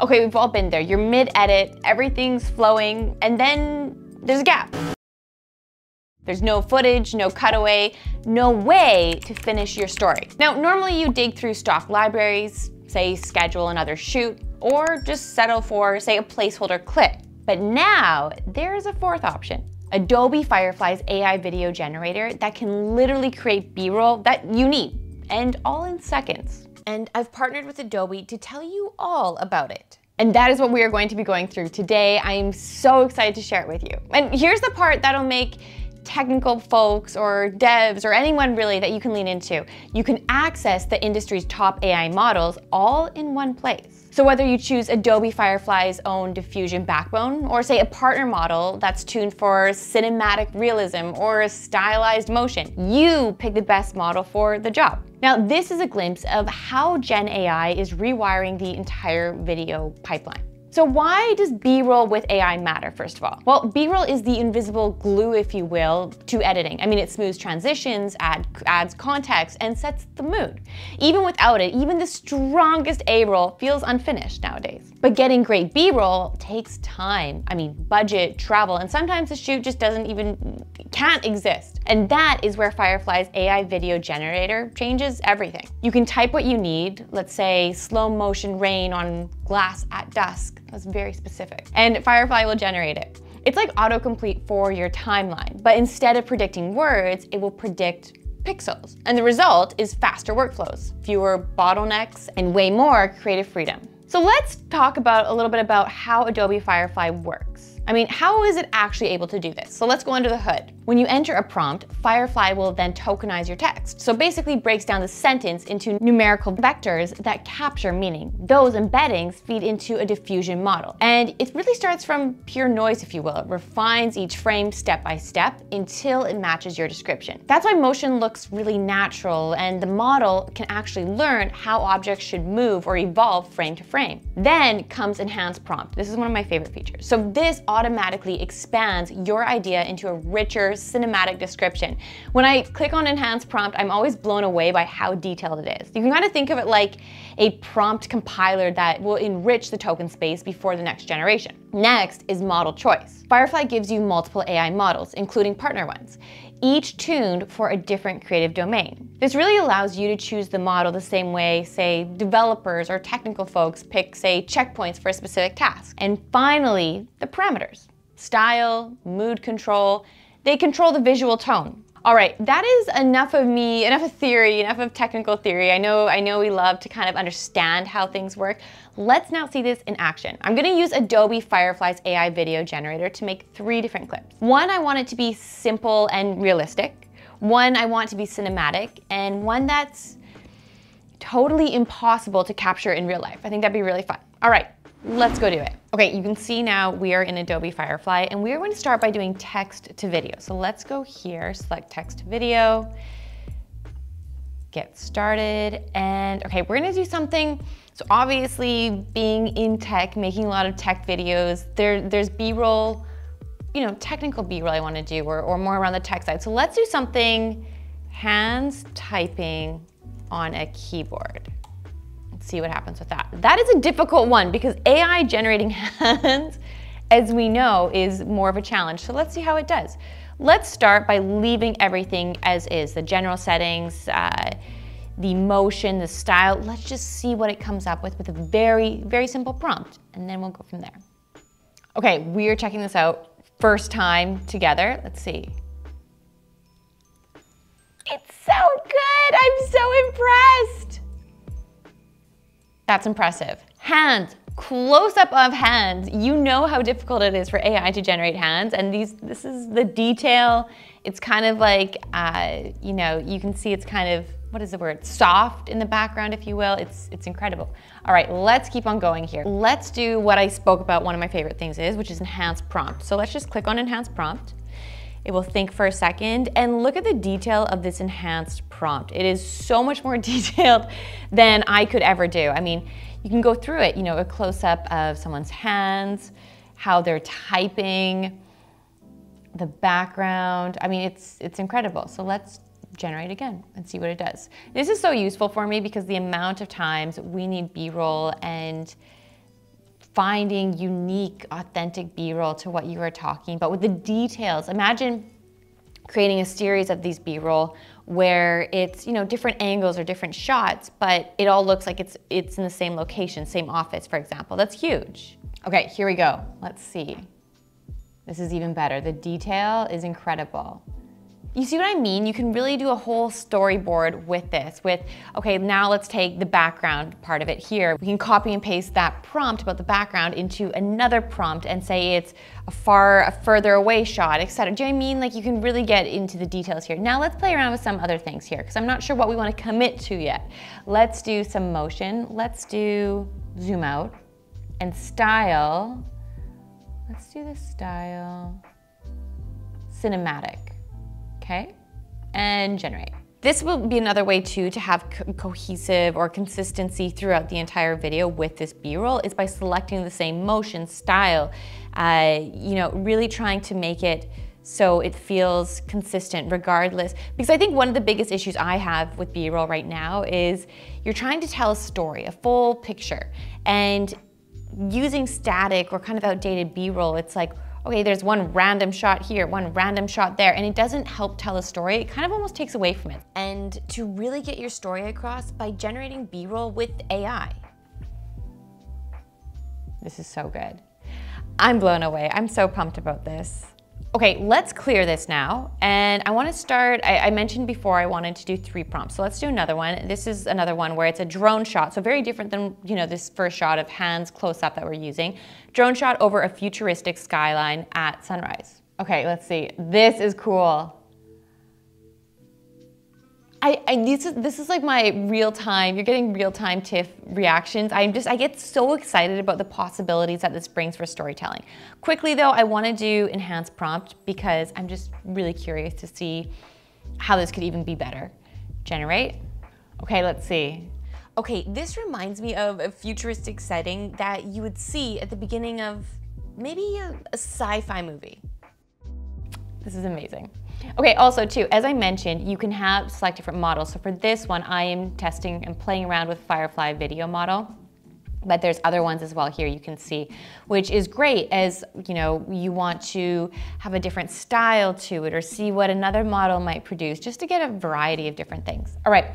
Okay, we've all been there. You're mid-edit, everything's flowing, and then there's a gap. There's no footage, no cutaway, no way to finish your story. Now, normally you dig through stock libraries, say schedule another shoot, or just settle for, say, a placeholder clip. But now, there's a fourth option. Adobe Firefly's AI video generator that can literally create B-roll that you need, and all in seconds. And I've partnered with Adobe to tell you all about it. And that is what we are going to be going through today. I am so excited to share it with you. And here's the part that'll make technical folks or devs or anyone really that you can lean into. You can access the industry's top AI models all in one place. So whether you choose Adobe Firefly's own diffusion backbone, or say a partner model that's tuned for cinematic realism or stylized motion, you pick the best model for the job. Now, this is a glimpse of how Gen AI is rewiring the entire video pipeline. So why does B-roll with AI matter, first of all? Well, B-roll is the invisible glue, if you will, to editing. I mean, it smooths transitions, add, adds context, and sets the mood. Even without it, even the strongest A-roll feels unfinished nowadays. But getting great B-roll takes time. I mean, budget, travel, and sometimes the shoot just doesn't even, can't exist. And that is where Firefly's AI video generator changes everything. You can type what you need, let's say slow motion rain on glass at dusk, that's very specific. And Firefly will generate it. It's like autocomplete for your timeline, but instead of predicting words, it will predict pixels. And the result is faster workflows, fewer bottlenecks, and way more creative freedom. So let's talk about a little bit about how Adobe Firefly works. I mean, how is it actually able to do this? So let's go under the hood. When you enter a prompt, Firefly will then tokenize your text. So basically breaks down the sentence into numerical vectors that capture meaning. Those embeddings feed into a diffusion model. And it really starts from pure noise, if you will. It refines each frame step by step until it matches your description. That's why motion looks really natural and the model can actually learn how objects should move or evolve frame to frame. Then comes enhanced prompt. This is one of my favorite features. So this automatically expands your idea into a richer cinematic description. When I click on Enhance prompt, I'm always blown away by how detailed it is. You can kind of think of it like a prompt compiler that will enrich the token space before the next generation. Next is model choice. Firefly gives you multiple AI models, including partner ones each tuned for a different creative domain. This really allows you to choose the model the same way, say, developers or technical folks pick, say, checkpoints for a specific task. And finally, the parameters. Style, mood control, they control the visual tone. All right, that is enough of me, enough of theory, enough of technical theory. I know, I know we love to kind of understand how things work. Let's now see this in action. I'm gonna use Adobe Firefly's AI video generator to make three different clips. One, I want it to be simple and realistic. One, I want to be cinematic, and one that's totally impossible to capture in real life. I think that'd be really fun. All right, Let's go do it. Okay, you can see now we are in Adobe Firefly and we are going to start by doing text to video. So let's go here, select text to video, get started. And okay, we're gonna do something. So obviously being in tech, making a lot of tech videos, there, there's B-roll, you know, technical B-roll I wanna do or, or more around the tech side. So let's do something hands typing on a keyboard see what happens with that. That is a difficult one because AI generating hands, as we know, is more of a challenge. So let's see how it does. Let's start by leaving everything as is, the general settings, uh, the motion, the style. Let's just see what it comes up with with a very, very simple prompt, and then we'll go from there. Okay, we are checking this out first time together. Let's see. It's so good, I'm so impressed. That's impressive. Hands, close up of hands. You know how difficult it is for AI to generate hands and these, this is the detail. It's kind of like, uh, you know, you can see it's kind of, what is the word? Soft in the background, if you will. It's, it's incredible. All right, let's keep on going here. Let's do what I spoke about one of my favorite things is, which is enhanced prompt. So let's just click on enhanced prompt. It will think for a second and look at the detail of this enhanced prompt. It is so much more detailed than I could ever do. I mean, you can go through it, you know, a close up of someone's hands, how they're typing, the background. I mean, it's, it's incredible. So let's generate again and see what it does. This is so useful for me because the amount of times we need B-roll and finding unique, authentic B-roll to what you are talking about with the details. Imagine creating a series of these B-roll where it's you know different angles or different shots, but it all looks like it's it's in the same location, same office, for example. That's huge. Okay, here we go. Let's see. This is even better. The detail is incredible. You see what I mean? You can really do a whole storyboard with this, with, okay, now let's take the background part of it here. We can copy and paste that prompt about the background into another prompt and say it's a far, a further away shot, etc. Do you know I mean? Like you can really get into the details here. Now let's play around with some other things here, because I'm not sure what we want to commit to yet. Let's do some motion. Let's do zoom out and style. Let's do the style cinematic okay? And generate. This will be another way too to have co cohesive or consistency throughout the entire video with this B-roll is by selecting the same motion, style, uh, you know, really trying to make it so it feels consistent regardless. Because I think one of the biggest issues I have with B-roll right now is you're trying to tell a story, a full picture, and using static or kind of outdated B-roll, it's like, okay, there's one random shot here, one random shot there, and it doesn't help tell a story. It kind of almost takes away from it. And to really get your story across by generating B-roll with AI. This is so good. I'm blown away. I'm so pumped about this. Okay, let's clear this now. And I wanna start, I, I, mentioned before I wanted to do three prompts. So let's do another one. This is another one where it's a drone shot. So very different than you know this first shot of hands close up that we're using. Drone shot over a futuristic skyline at sunrise. Okay, let's see. This is cool. I, I this is this is like my real time. You're getting real time Tiff reactions. I'm just I get so excited about the possibilities that this brings for storytelling. Quickly though, I want to do enhanced prompt because I'm just really curious to see how this could even be better. Generate. Okay, let's see. Okay, this reminds me of a futuristic setting that you would see at the beginning of maybe a, a sci-fi movie. This is amazing. Okay, also too, as I mentioned, you can have select different models. So for this one, I am testing and playing around with Firefly video model. But there's other ones as well here you can see, which is great as you know you want to have a different style to it or see what another model might produce just to get a variety of different things. All right,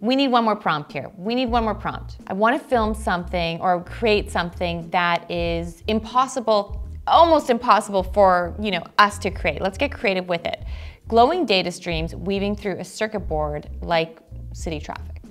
we need one more prompt here. We need one more prompt. I want to film something or create something that is impossible almost impossible for you know us to create. Let's get creative with it. Glowing data streams weaving through a circuit board like city traffic.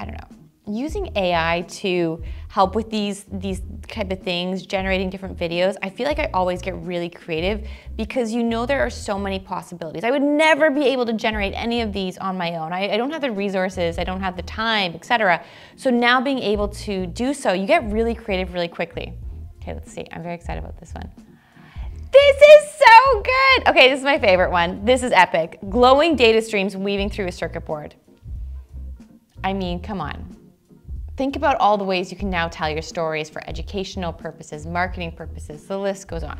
I don't know. Using AI to help with these, these type of things, generating different videos, I feel like I always get really creative because you know there are so many possibilities. I would never be able to generate any of these on my own. I, I don't have the resources, I don't have the time, etc. So now being able to do so, you get really creative really quickly. Okay, let's see. I'm very excited about this one. This is so good. Okay, this is my favorite one. This is epic. Glowing data streams weaving through a circuit board. I mean, come on. Think about all the ways you can now tell your stories for educational purposes, marketing purposes, the list goes on.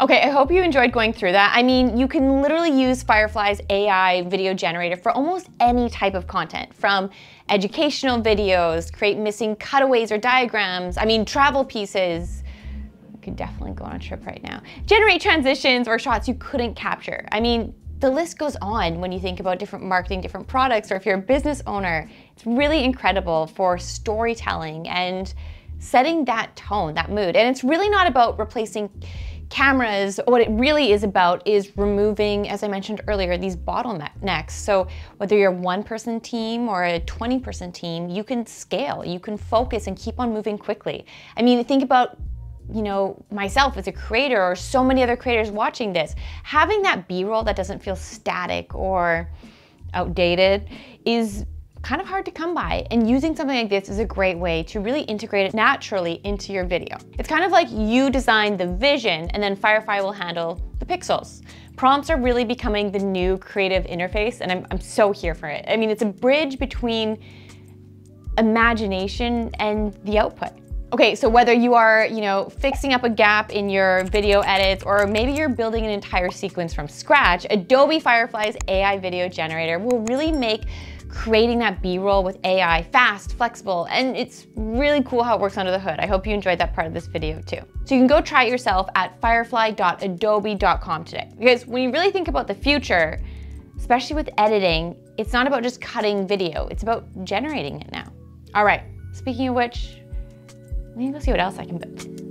Okay, I hope you enjoyed going through that. I mean, you can literally use Firefly's AI video generator for almost any type of content, from educational videos, create missing cutaways or diagrams, I mean, travel pieces, could definitely go on a trip right now. Generate transitions or shots you couldn't capture. I mean, the list goes on when you think about different marketing, different products, or if you're a business owner. It's really incredible for storytelling and setting that tone, that mood. And it's really not about replacing cameras. What it really is about is removing, as I mentioned earlier, these bottlenecks. So whether you're a one person team or a 20 person team, you can scale, you can focus and keep on moving quickly. I mean, think about you know, myself as a creator or so many other creators watching this, having that B-roll that doesn't feel static or outdated is kind of hard to come by and using something like this is a great way to really integrate it naturally into your video. It's kind of like you design the vision and then Firefly will handle the pixels. Prompts are really becoming the new creative interface and I'm, I'm so here for it. I mean, it's a bridge between imagination and the output. Okay, so whether you are, you know, fixing up a gap in your video edits or maybe you're building an entire sequence from scratch, Adobe Firefly's AI video generator will really make creating that B-roll with AI fast, flexible, and it's really cool how it works under the hood. I hope you enjoyed that part of this video too. So you can go try it yourself at firefly.adobe.com today. Because when you really think about the future, especially with editing, it's not about just cutting video, it's about generating it now. All right, speaking of which, let me go see what else I can.